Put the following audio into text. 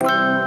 you